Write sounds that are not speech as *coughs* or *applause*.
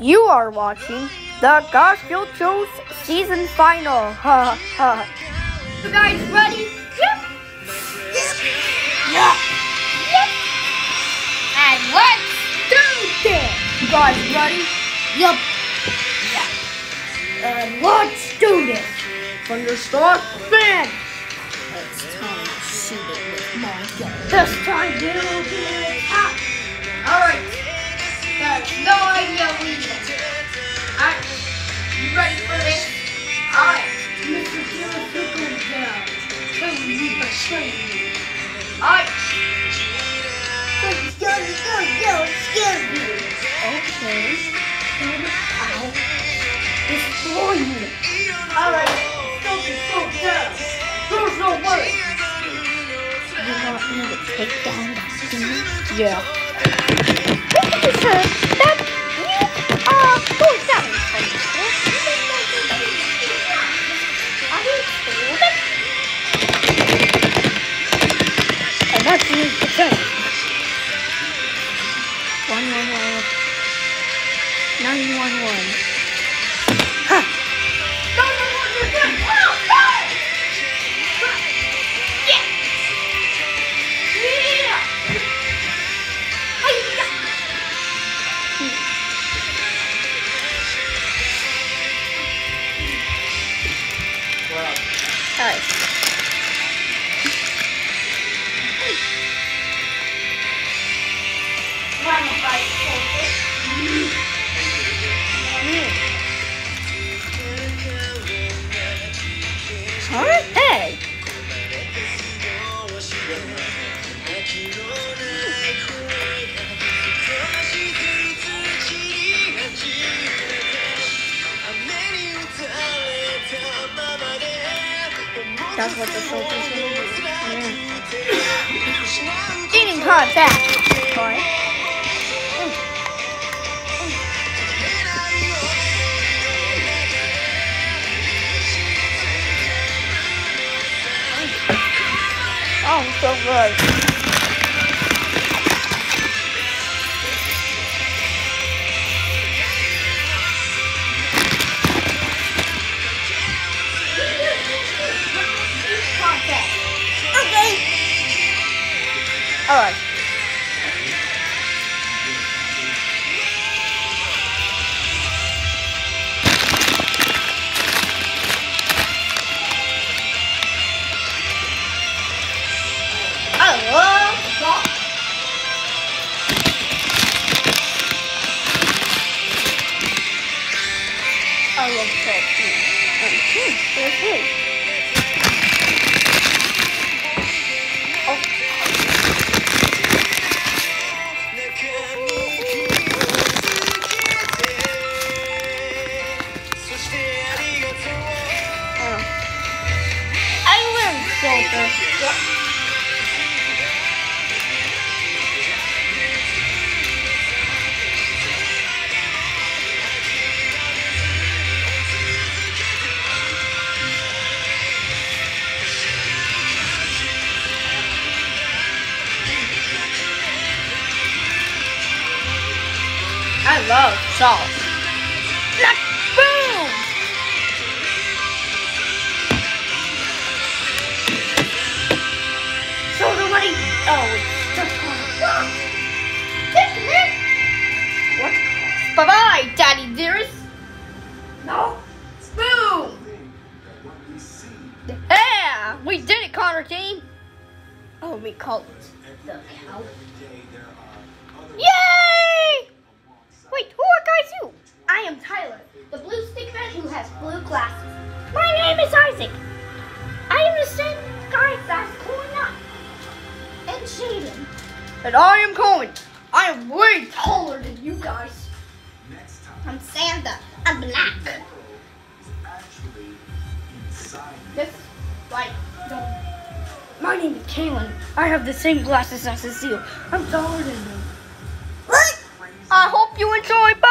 You are watching the Garfield Shows season final. *laughs* Ha ha. You guys ready? Yep. Yeah. Yep. And let's do this. You guys ready? Yep. And let's do this. Thunderstorm fan. It's time to shoot it with my gun. This time you will be me. Alright. Let's go, go, go, excuse me. Okay. I'll destroy you. Alright. Go, go, go. There's no way. You want me to take down that demon? Yeah. Mr. Sir, that Nine one one. That's what the soldiers doing. *coughs* Yeah. Eating! Alright. Oh, so good. Alright. I love salty. Mm, they're I love salt. Daddy dearest. no. Boom. Yeah, we did it, Connor team. Oh, we called it. The cow. Yay! Wait, who are guys you? I am Tyler, the blue stick man who has blue glasses. My name is Isaac. I am the same guy that's Corn Nut and Shaden. And I am Cohen. I am way taller than you guys. I'm Santa. I'm black. This, like, the- my name is Kaylin. I have the same glasses as Cecile. I'm taller than you. I hope you enjoy. Bye.